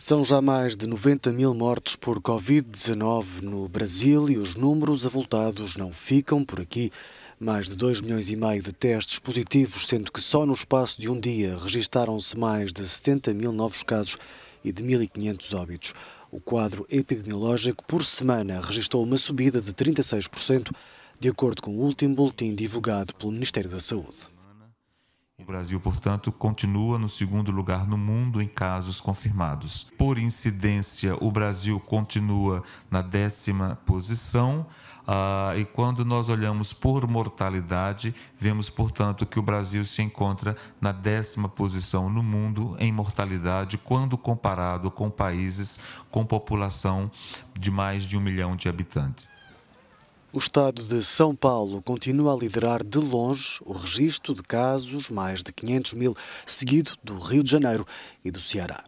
São já mais de 90 mil mortes por Covid-19 no Brasil e os números avultados não ficam por aqui. Mais de 2 milhões e meio de testes positivos, sendo que só no espaço de um dia registaram-se mais de 70 mil novos casos e de 1.500 óbitos. O quadro epidemiológico por semana registrou uma subida de 36%, de acordo com o último boletim divulgado pelo Ministério da Saúde. O Brasil, portanto, continua no segundo lugar no mundo em casos confirmados. Por incidência, o Brasil continua na décima posição. Uh, e quando nós olhamos por mortalidade, vemos, portanto, que o Brasil se encontra na décima posição no mundo em mortalidade, quando comparado com países com população de mais de um milhão de habitantes. O estado de São Paulo continua a liderar de longe o registro de casos, mais de 500 mil, seguido do Rio de Janeiro e do Ceará.